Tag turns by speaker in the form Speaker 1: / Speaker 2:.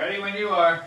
Speaker 1: Ready when you are.